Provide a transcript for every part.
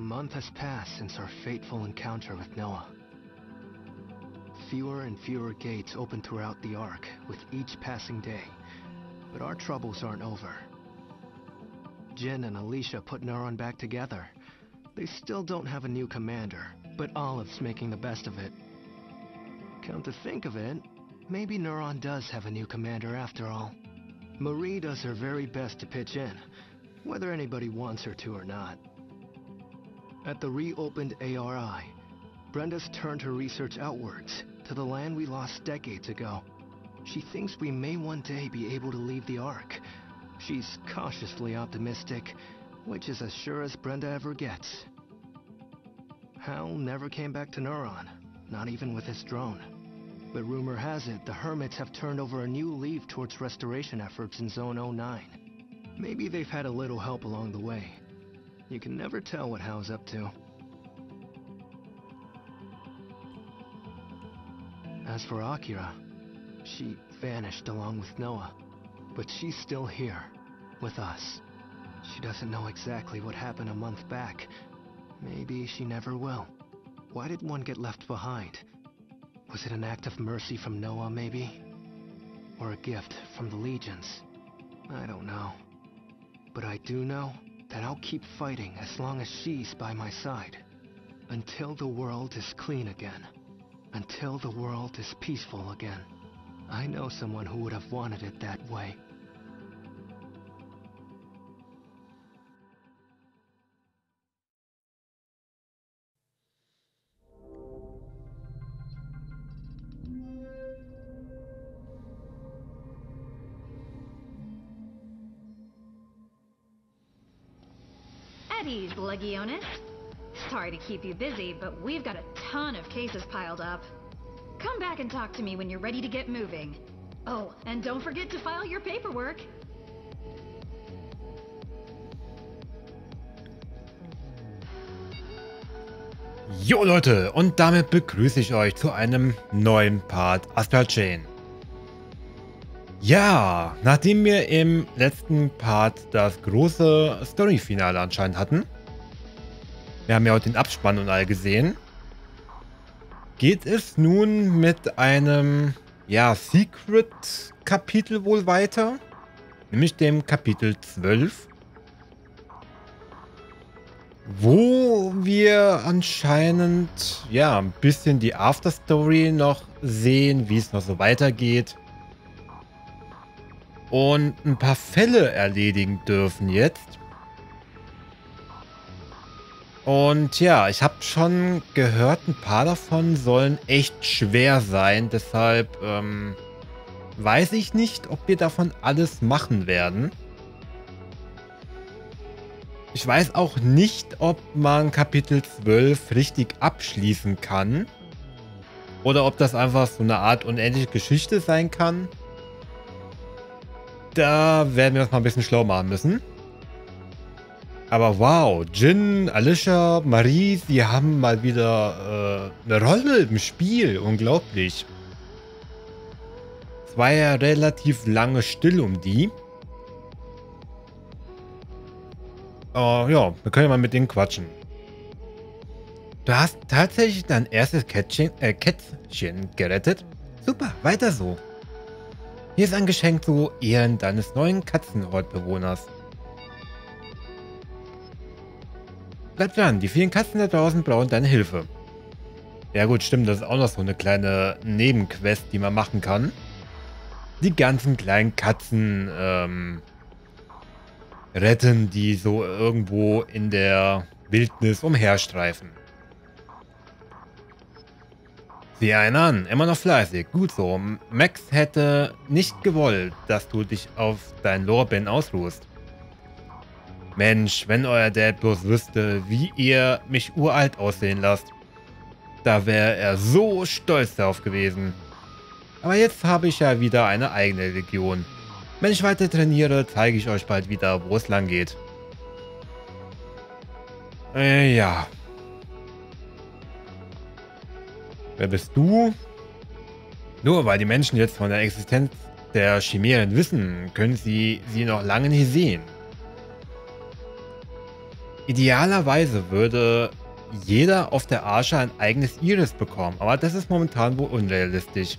A month has passed since our fateful encounter with Noah. Fewer and fewer gates open throughout the Ark with each passing day, but our troubles aren't over. Jin and Alicia put Neuron back together. They still don't have a new commander, but Olive's making the best of it. Come to think of it, maybe Neuron does have a new commander after all. Marie does her very best to pitch in, whether anybody wants her to or not. At the reopened ARI, Brenda's turned her research outwards, to the land we lost decades ago. She thinks we may one day be able to leave the Ark. She's cautiously optimistic, which is as sure as Brenda ever gets. Hal never came back to Neuron, not even with his drone. But rumor has it the Hermits have turned over a new leaf towards restoration efforts in Zone 09. Maybe they've had a little help along the way. You can never tell what Hal's up to. As for Akira, she vanished along with Noah. But she's still here, with us. She doesn't know exactly what happened a month back. Maybe she never will. Why did one get left behind? Was it an act of mercy from Noah, maybe? Or a gift from the Legions? I don't know. But I do know that I'll keep fighting as long as she's by my side. Until the world is clean again. Until the world is peaceful again. I know someone who would have wanted it that way. Legionis. Sorry to keep you busy, but we've got a ton of cases piled up. Come back and talk to me when you're ready to get moving. Oh, and don't forget to file your paperwork. Jo Leute, und damit begrüße ich euch zu einem neuen Part Astral Chain. Ja, nachdem wir im letzten Part das große Story-Finale anscheinend hatten, wir haben ja auch den Abspann und all gesehen, geht es nun mit einem, ja, Secret-Kapitel wohl weiter, nämlich dem Kapitel 12 wo wir anscheinend ja ein bisschen die Afterstory noch sehen, wie es noch so weitergeht. Und ein paar Fälle erledigen dürfen jetzt. Und ja, ich habe schon gehört, ein paar davon sollen echt schwer sein. Deshalb ähm, weiß ich nicht, ob wir davon alles machen werden. Ich weiß auch nicht, ob man Kapitel 12 richtig abschließen kann. Oder ob das einfach so eine Art unendliche Geschichte sein kann. Da werden wir uns mal ein bisschen schlau machen müssen. Aber wow, Jin, Alicia, Marie, sie haben mal wieder äh, eine Rolle im Spiel. Unglaublich. Es war ja relativ lange still um die. Oh, ja, wir können ja mal mit denen quatschen. Du hast tatsächlich dein erstes Kätzchen, äh, Kätzchen gerettet? Super, weiter so. Hier ist ein Geschenk zu Ehren deines neuen Katzenhortbewohners. Bleib dran, die vielen Katzen da draußen brauchen deine Hilfe. Ja gut, stimmt, das ist auch noch so eine kleine Nebenquest, die man machen kann. Die ganzen kleinen Katzen, ähm, retten, die so irgendwo in der Wildnis umherstreifen. Sieh einen an, immer noch fleißig. Gut so. Max hätte nicht gewollt, dass du dich auf dein Lorbeeren ausruhst. Mensch, wenn euer Dad bloß wüsste, wie ihr mich uralt aussehen lasst. Da wäre er so stolz darauf gewesen. Aber jetzt habe ich ja wieder eine eigene Legion. Wenn ich weiter trainiere, zeige ich euch bald wieder, wo es lang geht. Äh, ja. Wer bist du? Nur weil die Menschen jetzt von der Existenz der Chimären wissen, können sie sie noch lange nicht sehen. Idealerweise würde jeder auf der Arche ein eigenes Iris bekommen, aber das ist momentan wohl unrealistisch.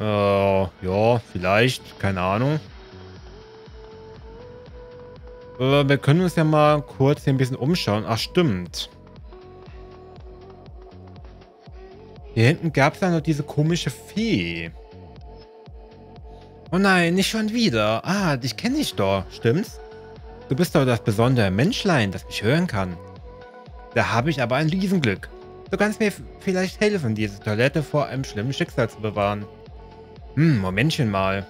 Äh, ja, vielleicht, keine Ahnung. Äh, wir können uns ja mal kurz hier ein bisschen umschauen. Ach, stimmt. Hier hinten gab es ja noch diese komische Fee. Oh nein, nicht schon wieder. Ah, dich kenne ich doch, stimmt's? Du bist doch das besondere Menschlein, das mich hören kann. Da habe ich aber ein Riesenglück. Du kannst mir vielleicht helfen, diese Toilette vor einem schlimmen Schicksal zu bewahren. Hm, Momentchen mal.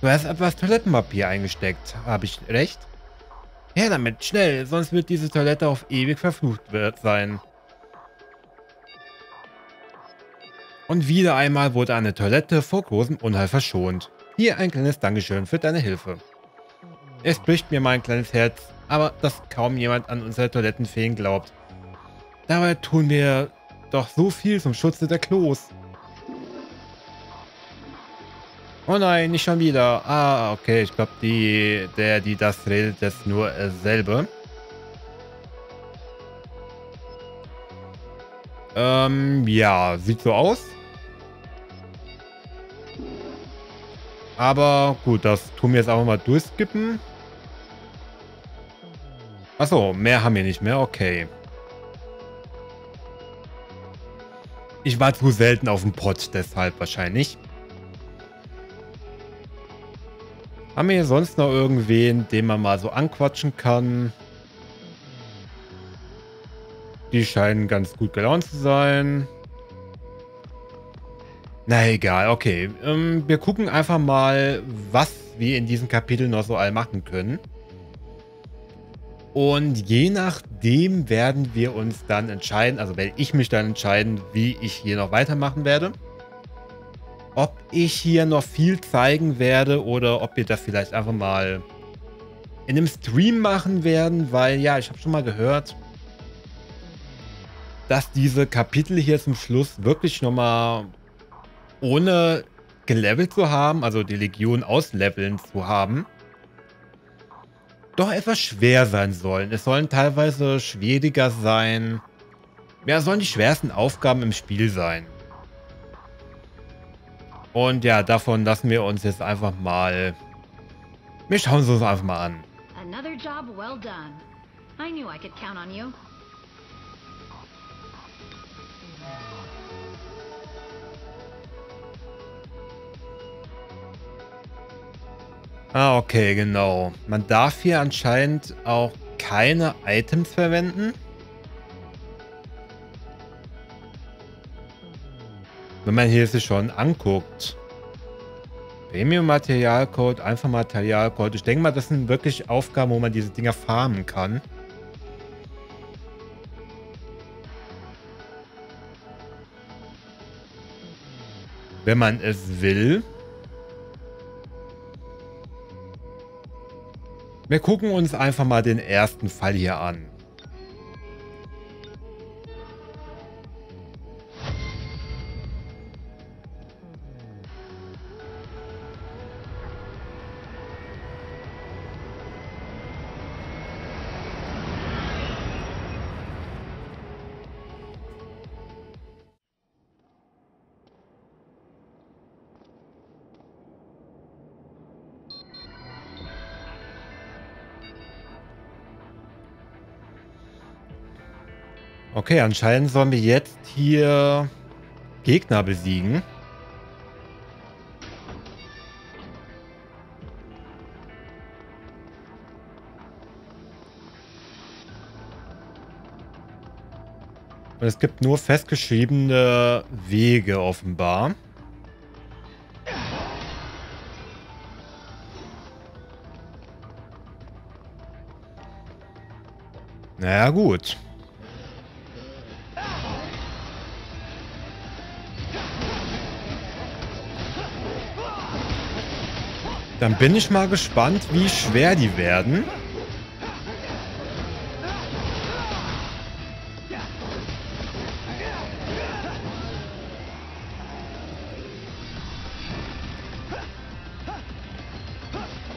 Du hast etwas Toilettenpapier eingesteckt, habe ich recht? Ja, damit, schnell, sonst wird diese Toilette auf ewig verflucht sein. Und wieder einmal wurde eine Toilette vor großem Unheil verschont. Hier ein kleines Dankeschön für deine Hilfe. Es bricht mir mein kleines Herz, aber dass kaum jemand an unsere Toilettenfeen glaubt. Dabei tun wir doch so viel zum Schutze der Klos. Oh nein, nicht schon wieder. Ah, okay, ich glaube, die, der, die das redet, ist nur selber. Ähm, ja, sieht so aus. Aber gut, das tun wir jetzt einfach mal durchskippen. Achso, mehr haben wir nicht mehr. Okay. Ich war zu selten auf dem Pott, deshalb wahrscheinlich. Haben wir hier sonst noch irgendwen, den man mal so anquatschen kann? Die scheinen ganz gut gelaunt zu sein. Na egal, okay. Ähm, wir gucken einfach mal, was wir in diesem Kapitel noch so all machen können. Und je nachdem werden wir uns dann entscheiden, also werde ich mich dann entscheiden, wie ich hier noch weitermachen werde. Ob ich hier noch viel zeigen werde oder ob wir das vielleicht einfach mal in einem Stream machen werden, weil ja, ich habe schon mal gehört, dass diese Kapitel hier zum Schluss wirklich nochmal ohne gelevelt zu haben, also die Legion ausleveln zu haben, doch etwas schwer sein sollen. Es sollen teilweise schwieriger sein. Ja, sollen die schwersten Aufgaben im Spiel sein. Und ja, davon lassen wir uns jetzt einfach mal... Wir schauen uns einfach mal an. Another job well done. I knew I could count on you. Ah, okay, genau. Man darf hier anscheinend auch keine Items verwenden. Wenn man hier sich schon anguckt. Premium Materialcode, einfach Materialcode. Ich denke mal, das sind wirklich Aufgaben, wo man diese Dinger farmen kann. Wenn man es will. Wir gucken uns einfach mal den ersten Fall hier an. Okay, anscheinend sollen wir jetzt hier Gegner besiegen. Und es gibt nur festgeschriebene Wege offenbar. Naja, gut. Dann bin ich mal gespannt, wie schwer die werden.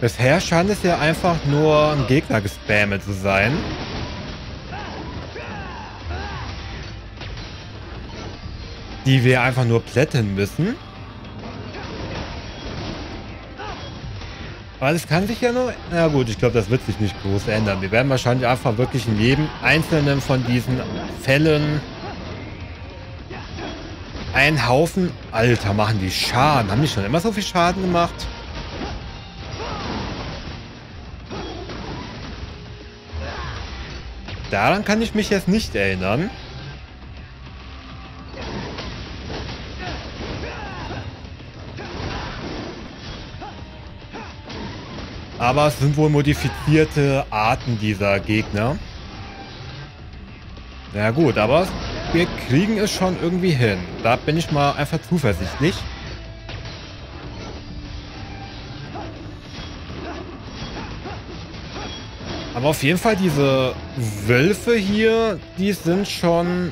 Bisher scheint es ja einfach nur ein Gegner-Gespamme zu sein. Die wir einfach nur plätten müssen. Aber das kann sich ja nur... Na gut, ich glaube, das wird sich nicht groß ändern. Wir werden wahrscheinlich einfach wirklich in jedem einzelnen von diesen Fällen einen Haufen... Alter, machen die Schaden. Haben die schon immer so viel Schaden gemacht? Daran kann ich mich jetzt nicht erinnern. Aber es sind wohl modifizierte Arten dieser Gegner. Ja gut, aber wir kriegen es schon irgendwie hin. Da bin ich mal einfach zuversichtlich. Aber auf jeden Fall diese Wölfe hier, die sind schon...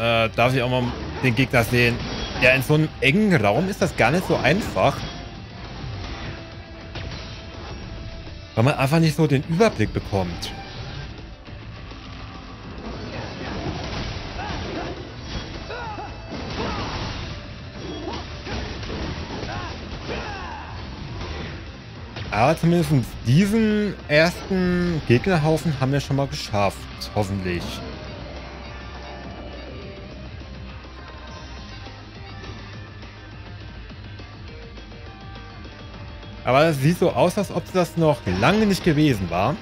Äh, darf ich auch mal den Gegner sehen? Ja, in so einem engen Raum ist das gar nicht so einfach. Weil man einfach nicht so den Überblick bekommt. Aber zumindest diesen ersten Gegnerhaufen haben wir schon mal geschafft. Hoffentlich. Aber es sieht so aus, als ob das noch lange nicht gewesen war.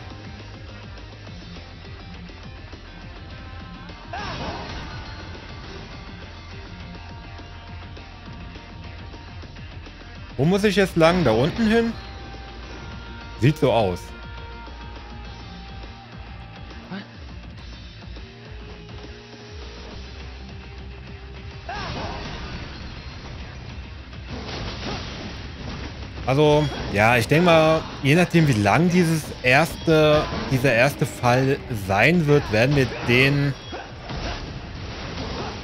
Wo muss ich jetzt lang? Da unten hin? Sieht so aus. Also, ja, ich denke mal, je nachdem wie lang dieses erste, dieser erste Fall sein wird, werden wir den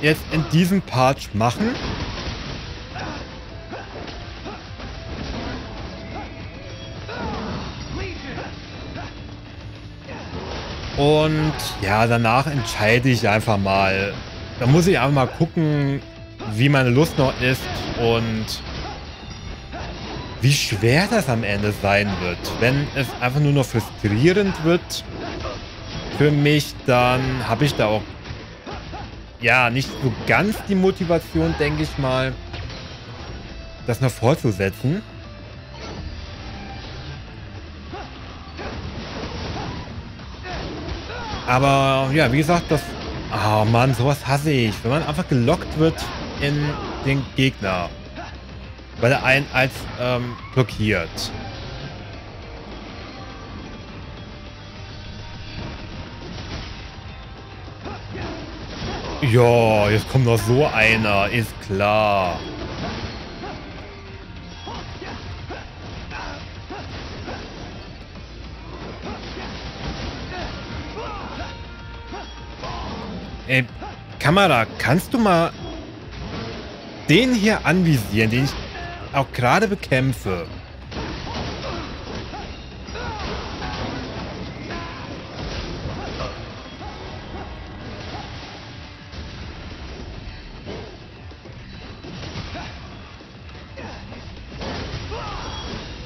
jetzt in diesem Part machen. Und ja, danach entscheide ich einfach mal. Da muss ich einfach mal gucken, wie meine Lust noch ist und wie schwer das am Ende sein wird. Wenn es einfach nur noch frustrierend wird für mich, dann habe ich da auch ja nicht so ganz die Motivation, denke ich mal, das noch fortzusetzen. Aber ja, wie gesagt, das... Oh Mann, sowas hasse ich. Wenn man einfach gelockt wird in den Gegner weil er einen als ähm, blockiert. Ja, jetzt kommt noch so einer, ist klar. Ey, Kamera, kannst du mal den hier anvisieren, den ich auch gerade bekämpfe.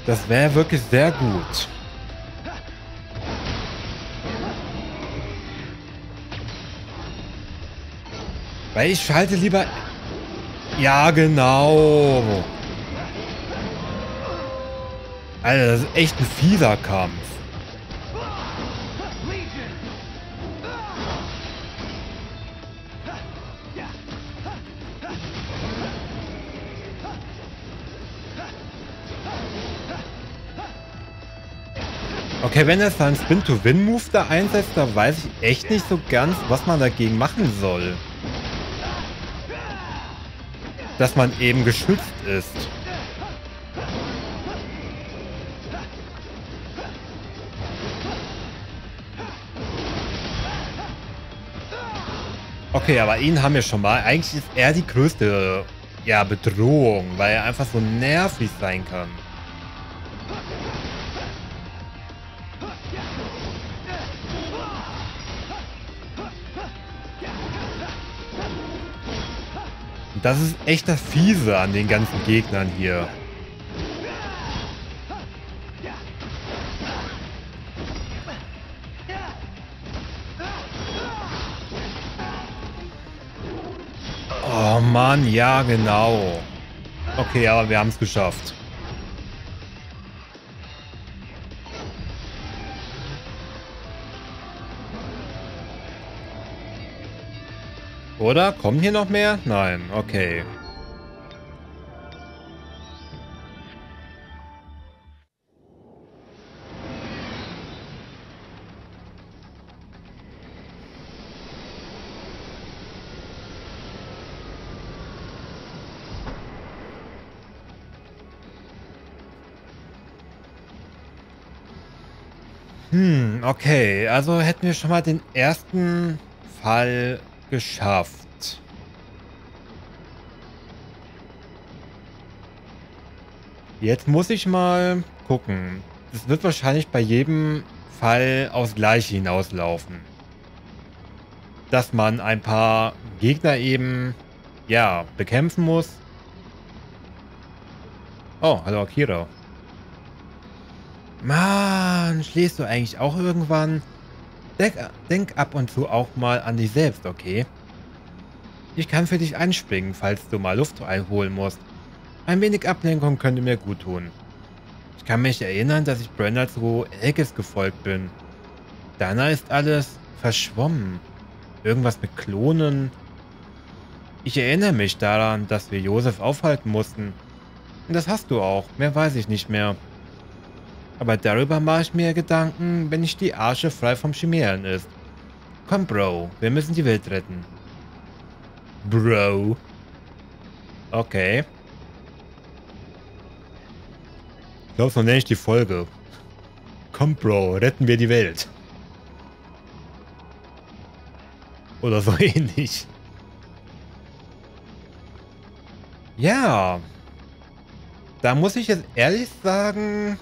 Das wäre wirklich sehr gut. Weil ich schalte lieber... Ja, genau. Alter, das ist echt ein fieser Kampf. Okay, wenn er seinen Spin-to-Win-Move da einsetzt, da weiß ich echt nicht so ganz, was man dagegen machen soll. Dass man eben geschützt ist. Okay, aber ihn haben wir schon mal. Eigentlich ist er die größte ja, Bedrohung, weil er einfach so nervig sein kann. Das ist echt das Fiese an den ganzen Gegnern hier. Mann, ja genau. Okay, aber wir haben es geschafft. Oder? Kommen hier noch mehr? Nein, okay. Hm, okay. Also hätten wir schon mal den ersten Fall geschafft. Jetzt muss ich mal gucken. Es wird wahrscheinlich bei jedem Fall aufs Gleiche hinauslaufen. Dass man ein paar Gegner eben, ja, bekämpfen muss. Oh, hallo Akira. Mann, schläfst du eigentlich auch irgendwann? Denk, denk ab und zu auch mal an dich selbst, okay? Ich kann für dich einspringen, falls du mal Luft einholen musst. Ein wenig Ablenkung könnte mir gut tun. Ich kann mich erinnern, dass ich Brenda zu Elkes gefolgt bin. Danach ist alles verschwommen. Irgendwas mit Klonen. Ich erinnere mich daran, dass wir Josef aufhalten mussten. Und das hast du auch. Mehr weiß ich nicht mehr. Aber darüber mache ich mir Gedanken, wenn nicht die Arsche frei vom Chimären ist. Komm, Bro, wir müssen die Welt retten. Bro. Okay. Ich glaube, so nenne ich die Folge. Komm, Bro, retten wir die Welt. Oder so ähnlich. Ja. Da muss ich jetzt ehrlich sagen,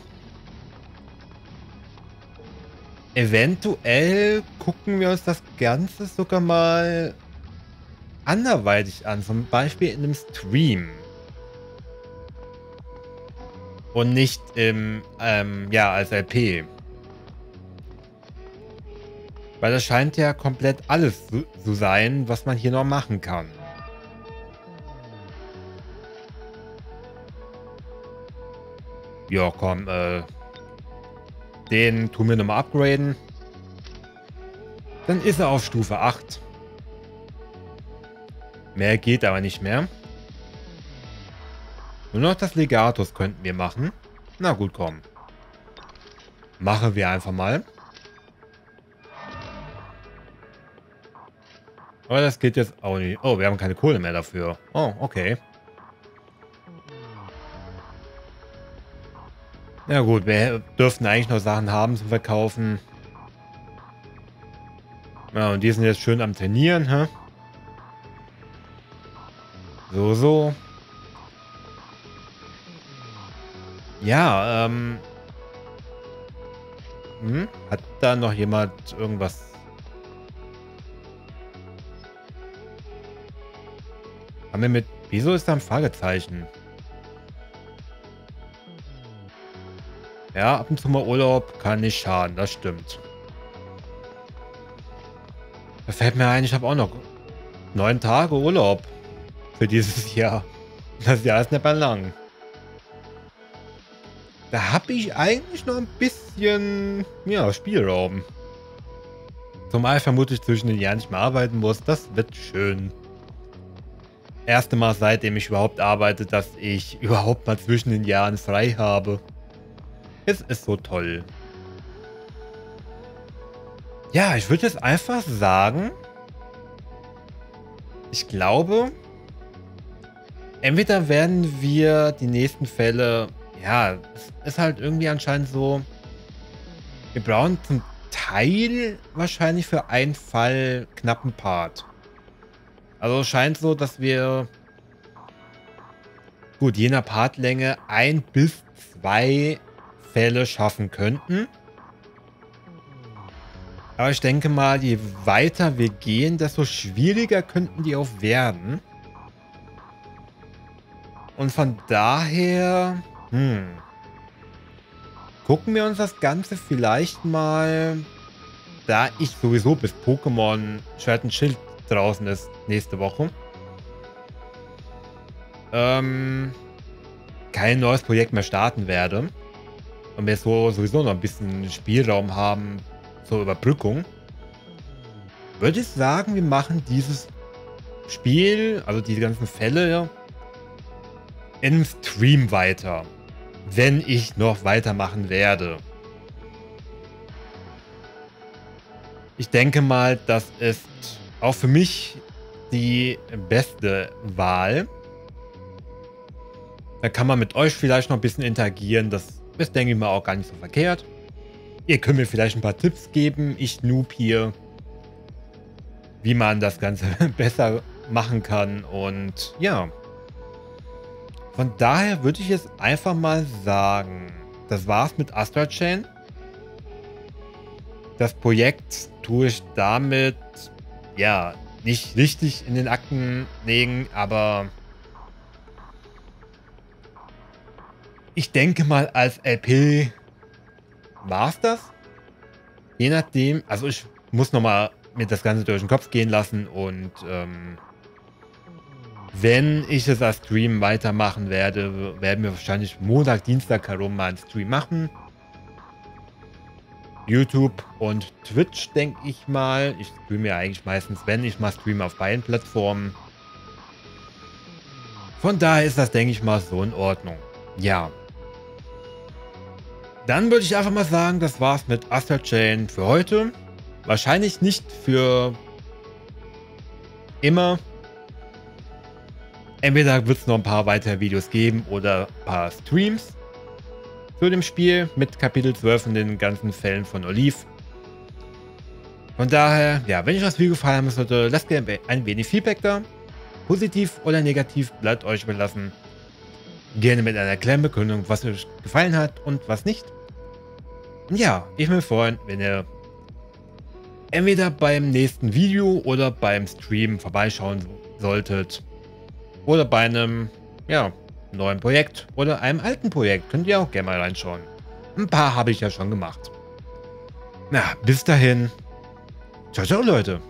Eventuell gucken wir uns das Ganze sogar mal anderweitig an. Zum Beispiel in einem Stream. Und nicht im, ähm, ja, als LP. Weil das scheint ja komplett alles zu, zu sein, was man hier noch machen kann. Ja, komm, äh, den tun wir nochmal upgraden. Dann ist er auf Stufe 8. Mehr geht aber nicht mehr. Nur noch das Legatus könnten wir machen. Na gut, komm. Machen wir einfach mal. Aber das geht jetzt auch nicht. Oh, wir haben keine Kohle mehr dafür. Oh, okay. Ja gut, wir dürften eigentlich noch Sachen haben zum Verkaufen. Ja, und die sind jetzt schön am Trainieren, hä? So, so. Ja, ähm... Hm? Hat da noch jemand irgendwas... Haben wir mit... Wieso ist da ein Fragezeichen? Ja, ab und zu mal Urlaub kann nicht schaden, das stimmt. Da fällt mir ein, ich habe auch noch neun Tage Urlaub für dieses Jahr. Das Jahr ist nicht mehr lang. Da habe ich eigentlich noch ein bisschen, ja, Spielraum. Zumal vermutlich zwischen den Jahren nicht mehr arbeiten muss. Das wird schön. Erste Mal seitdem ich überhaupt arbeite, dass ich überhaupt mal zwischen den Jahren frei habe. Es ist so toll. Ja, ich würde jetzt einfach sagen, ich glaube, entweder werden wir die nächsten Fälle, ja, es ist halt irgendwie anscheinend so, wir brauchen zum Teil wahrscheinlich für einen Fall knappen Part. Also scheint so, dass wir, gut, je nach Partlänge ein bis zwei Fälle schaffen könnten. Aber ich denke mal, je weiter wir gehen, desto schwieriger könnten die auch werden. Und von daher, hm, gucken wir uns das Ganze vielleicht mal, da ich sowieso bis Pokémon Schwert und Schild draußen ist, nächste Woche. Ähm, kein neues Projekt mehr starten werde. Und wir so sowieso noch ein bisschen Spielraum haben zur Überbrückung. Würde ich sagen, wir machen dieses Spiel, also diese ganzen Fälle, im Stream weiter. Wenn ich noch weitermachen werde. Ich denke mal, das ist auch für mich die beste Wahl. Da kann man mit euch vielleicht noch ein bisschen interagieren. Das ist, denke ich mal, auch gar nicht so verkehrt. Ihr könnt mir vielleicht ein paar Tipps geben. Ich Noob hier. Wie man das Ganze besser machen kann. Und ja. Von daher würde ich jetzt einfach mal sagen, das war's mit Astra Chain. Das Projekt tue ich damit, ja, nicht richtig in den Akten legen, aber ich denke mal, als LP war es das. Je nachdem, also ich muss nochmal mir das Ganze durch den Kopf gehen lassen und ähm, wenn ich es als Stream weitermachen werde, werden wir wahrscheinlich Montag, Dienstag herum mal einen Stream machen. YouTube und Twitch, denke ich mal. Ich streame ja eigentlich meistens, wenn ich mal streame, auf beiden Plattformen. Von daher ist das, denke ich mal, so in Ordnung. Ja. Dann würde ich einfach mal sagen, das war's mit Astral Chain für heute. Wahrscheinlich nicht für immer. Entweder wird es noch ein paar weitere Videos geben oder ein paar Streams zu dem Spiel mit Kapitel 12 und den ganzen Fällen von Olive. Von daher, ja, wenn euch das Video gefallen haben sollte, lasst gerne ein wenig Feedback da. Positiv oder negativ bleibt euch überlassen. Gerne mit einer kleinen Begründung, was euch gefallen hat und was nicht. Ja, ich würde freuen, wenn ihr entweder beim nächsten Video oder beim Stream vorbeischauen solltet. Oder bei einem, ja, neuen Projekt oder einem alten Projekt. Könnt ihr auch gerne mal reinschauen. Ein paar habe ich ja schon gemacht. Na, bis dahin. Ciao, ciao, Leute.